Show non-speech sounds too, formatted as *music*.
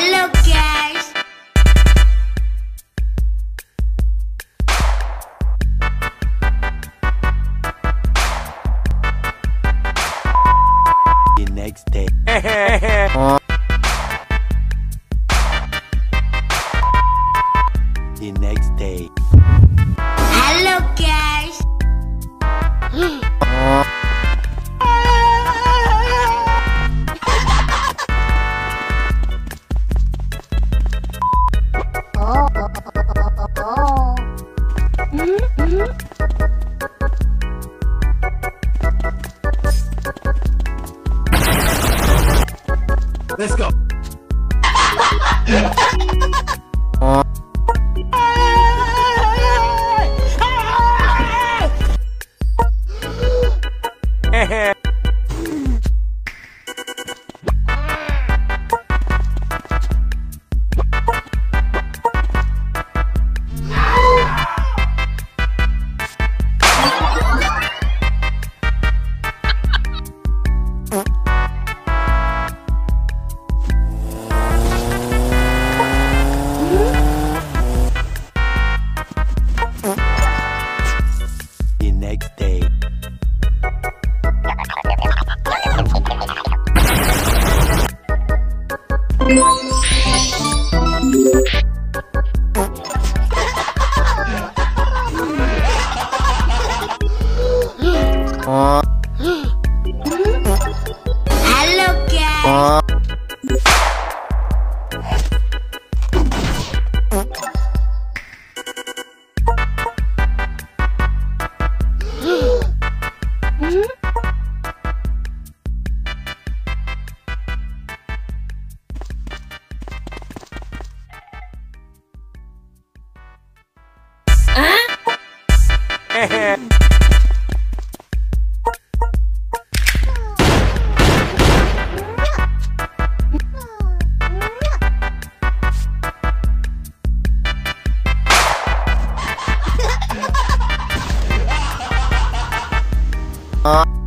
hello Let's go. *laughs* Uh...